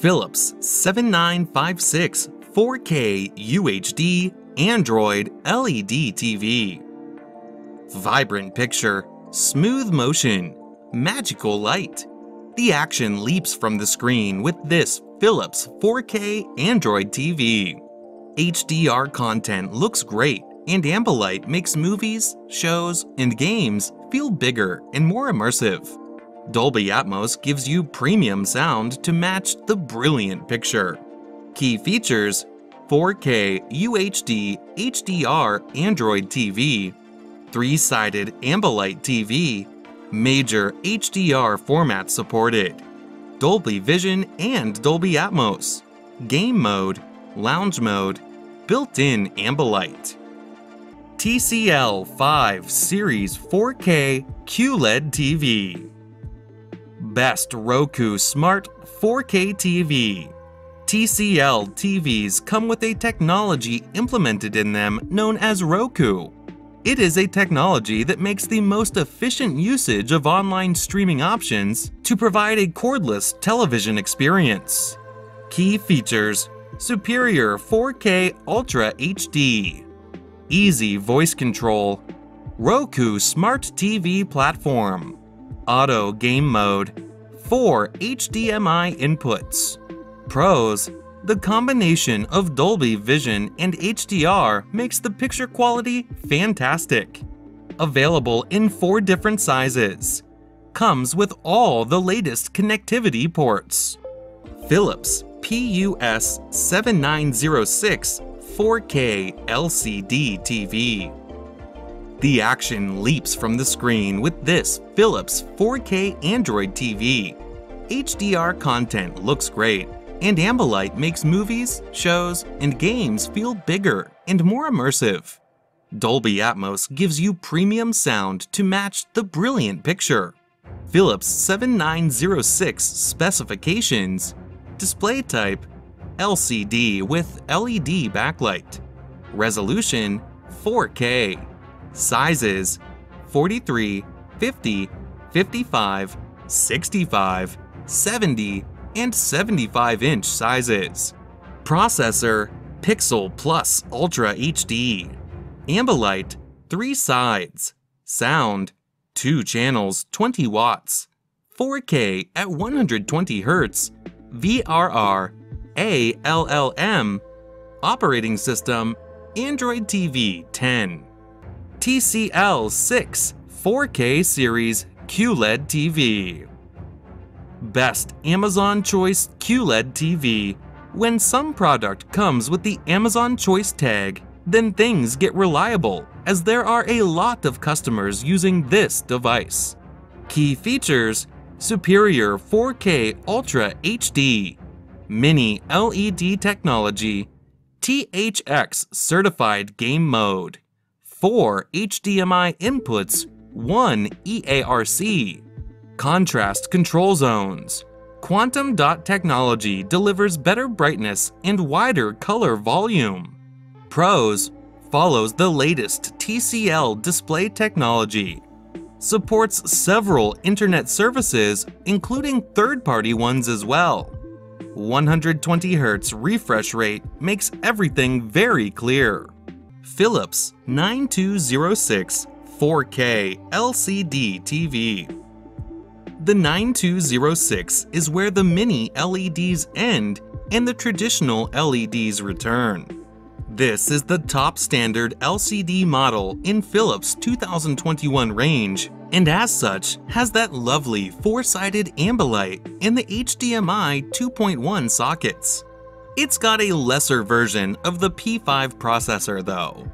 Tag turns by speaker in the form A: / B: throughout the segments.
A: Philips 7956 4K UHD Android LED TV. Vibrant picture, smooth motion, magical light. The action leaps from the screen with this Philips 4K Android TV. HDR content looks great, and Ambilight makes movies, shows, and games feel bigger and more immersive. Dolby Atmos gives you premium sound to match the brilliant picture. Key features 4K UHD HDR Android TV, three sided Ambilight TV, major HDR formats supported, Dolby Vision and Dolby Atmos, game mode, lounge mode, built in Ambilight. TCL 5 Series 4K QLED TV. Best Roku Smart 4K TV. TCL TVs come with a technology implemented in them known as Roku. It is a technology that makes the most efficient usage of online streaming options to provide a cordless television experience. Key features Superior 4K Ultra HD, Easy voice control, Roku Smart TV platform, Auto game mode, 4 HDMI inputs. Pros The combination of Dolby Vision and HDR makes the picture quality fantastic. Available in four different sizes. Comes with all the latest connectivity ports. Philips PUS 7906 4K LCD TV. The action leaps from the screen with this Philips 4K Android TV. HDR content looks great, and Ambilight makes movies, shows, and games feel bigger and more immersive. Dolby Atmos gives you premium sound to match the brilliant picture. Philips 7906 specifications Display type LCD with LED backlight. Resolution 4K. Sizes 43, 50, 55, 65, 70, and 75 inch sizes. Processor Pixel Plus Ultra HD. Ambilight 3 sides. Sound 2 channels 20 watts. 4K at 120 Hz. VRR ALLM. Operating System Android TV 10. TCL 6 4K Series QLED TV. Best Amazon Choice QLED TV. When some product comes with the Amazon Choice tag, then things get reliable, as there are a lot of customers using this device. Key features Superior 4K Ultra HD, Mini LED technology, THX certified game mode, 4 HDMI inputs, 1 EARC, contrast control zones. Quantum dot technology delivers better brightness and wider color volume. Pros follows the latest TCL display technology. Supports several internet services, including third-party ones as well. 120Hz refresh rate makes everything very clear. Philips 9206 4K LCD TV. The 9206 is where the mini LEDs end and the traditional LEDs return. This is the top standard LCD model in Philips 2021 range, and as such, has that lovely four-sided Ambilight and the HDMI 2.1 sockets. It's got a lesser version of the P5 processor though.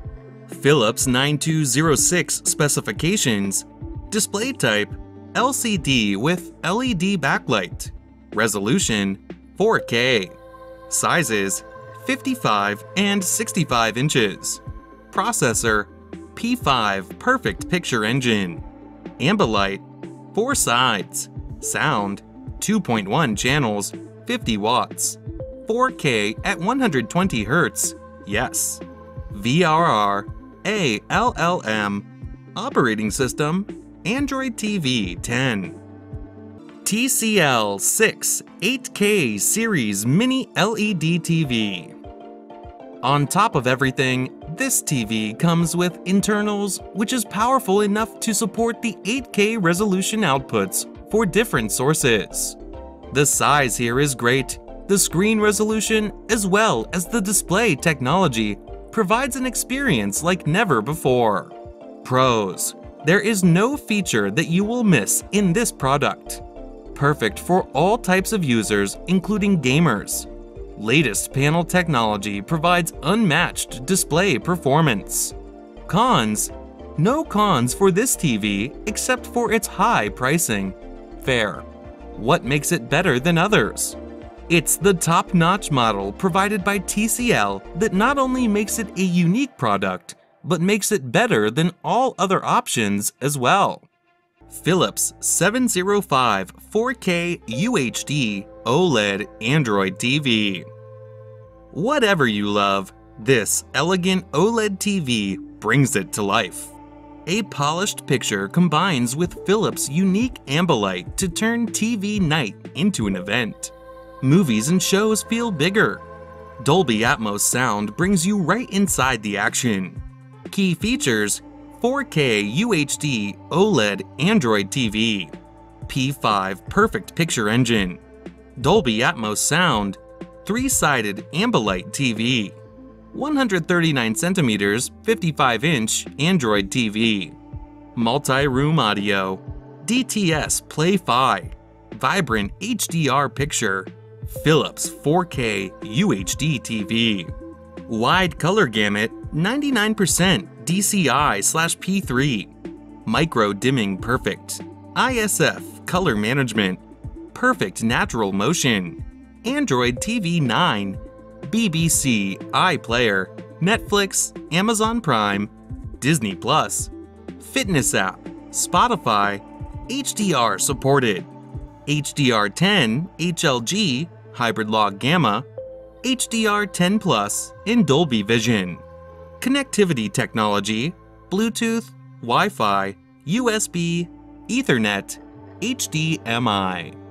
A: Philips 9206 specifications Display type LCD with LED backlight Resolution 4K Sizes 55 and 65 inches. Processor P5 Perfect Picture Engine. Ambilight 4 sides. Sound 2.1 channels, 50 watts. 4K at 120 Hz. Yes. VRR ALLM. Operating system Android TV 10. TCL 6 8K Series Mini LED TV. On top of everything, this TV comes with internals, which is powerful enough to support the 8K resolution outputs for different sources. The size here is great. The screen resolution, as well as the display technology, provides an experience like never before. Pros There is no feature that you will miss in this product. Perfect for all types of users, including gamers latest panel technology provides unmatched display performance. Cons No cons for this TV except for its high pricing. Fair. What makes it better than others? It's the top notch model provided by TCL that not only makes it a unique product, but makes it better than all other options as well. Philips 705 4K UHD OLED Android TV. Whatever you love, this elegant OLED TV brings it to life. A polished picture combines with Philips' unique Ambilight to turn TV night into an event. Movies and shows feel bigger. Dolby Atmos sound brings you right inside the action. Key features 4K UHD OLED Android TV, P5 Perfect Picture Engine, Dolby Atmos sound, three-sided Ambilight TV, 139 centimeters 55 inch Android TV, multi-room audio, DTS Play Fi, vibrant HDR picture, Philips 4K UHD TV, wide color gamut 99% DCI slash P3, micro dimming perfect, ISF color management, perfect natural motion, Android TV 9, BBC iPlayer, Netflix, Amazon Prime, Disney Plus, Fitness app, Spotify, HDR supported, HDR10, HLG, Hybrid Log Gamma, HDR10 Plus in Dolby Vision. Connectivity technology, Bluetooth, Wi Fi, USB, Ethernet, HDMI.